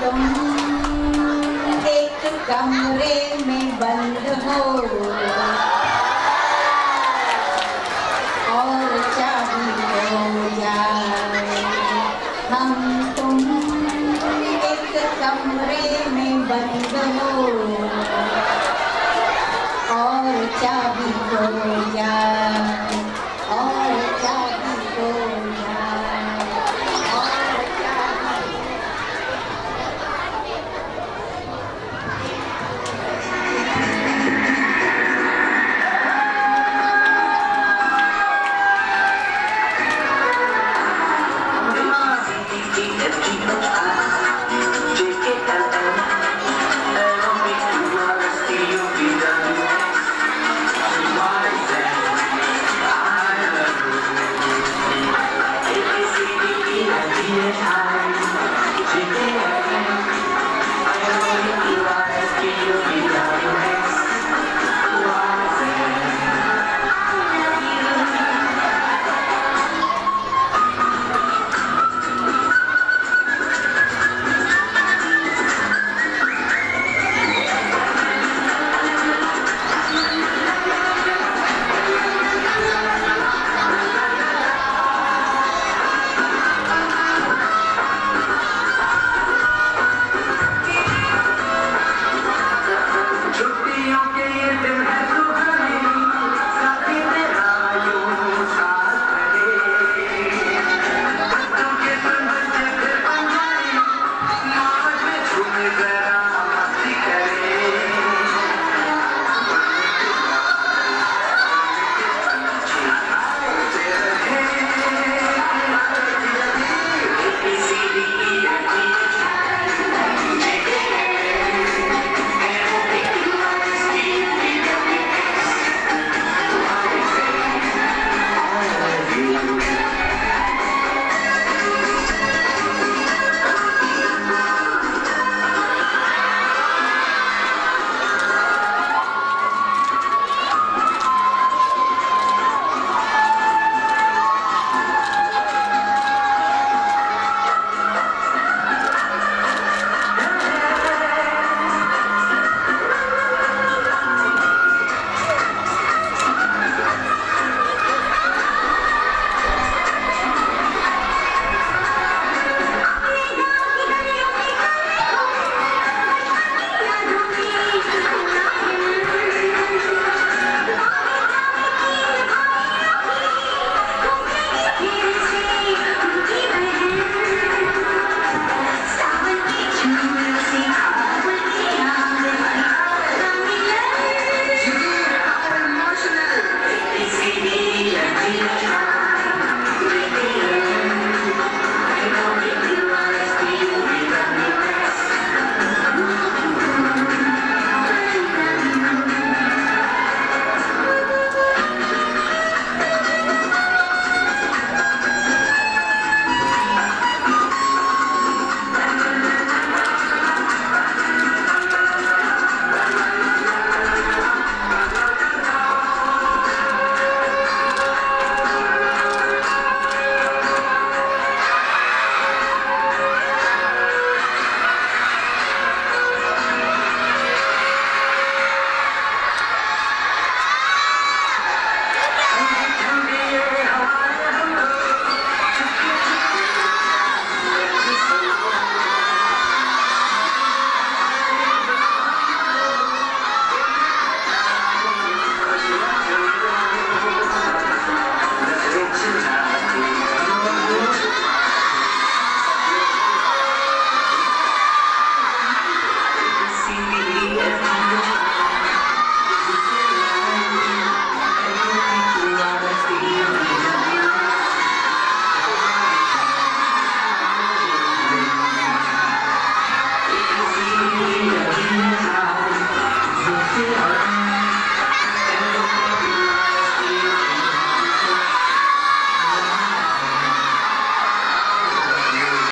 तुम एक कमरे में बंद हो। और चाबी हो जाए हम तुम एक कमरे में बंद हो।